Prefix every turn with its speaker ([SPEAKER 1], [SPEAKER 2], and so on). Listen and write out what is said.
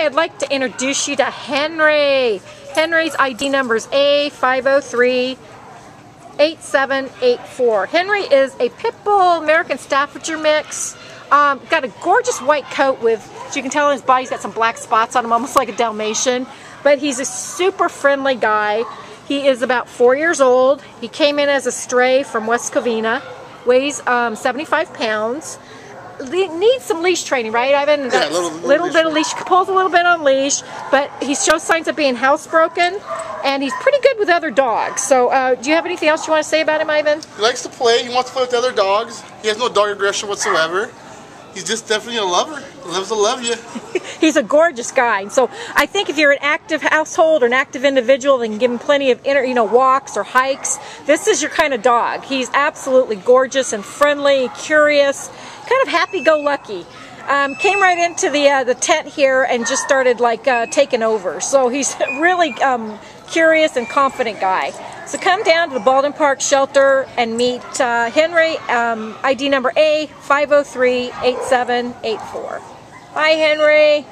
[SPEAKER 1] Hi, I'd like to introduce you to Henry. Henry's ID number is A503 8784. Henry is a pit bull American Staffordshire mix. Um, got a gorgeous white coat with, as you can tell, his body's got some black spots on him, almost like a Dalmatian. But he's a super friendly guy. He is about four years old. He came in as a stray from West Covina, weighs um, 75 pounds needs some leash training, right, Ivan?
[SPEAKER 2] Yeah, a little,
[SPEAKER 1] little, little bit of leash, pulls a little bit on leash, but he shows signs of being housebroken, and he's pretty good with other dogs. So, uh, do you have anything else you want to say about him, Ivan?
[SPEAKER 2] He likes to play. He wants to play with other dogs. He has no dog aggression whatsoever. He's just definitely a lover. He loves to love you.
[SPEAKER 1] he's a gorgeous guy. So I think if you're an active household or an active individual, then give him plenty of inner, you know, walks or hikes. This is your kind of dog. He's absolutely gorgeous and friendly, curious kind of happy-go-lucky. Um, came right into the uh, the tent here and just started like uh, taking over. So he's really um, curious and confident guy. So come down to the Baldwin Park shelter and meet uh, Henry, um, ID number A5038784. Bye, Henry.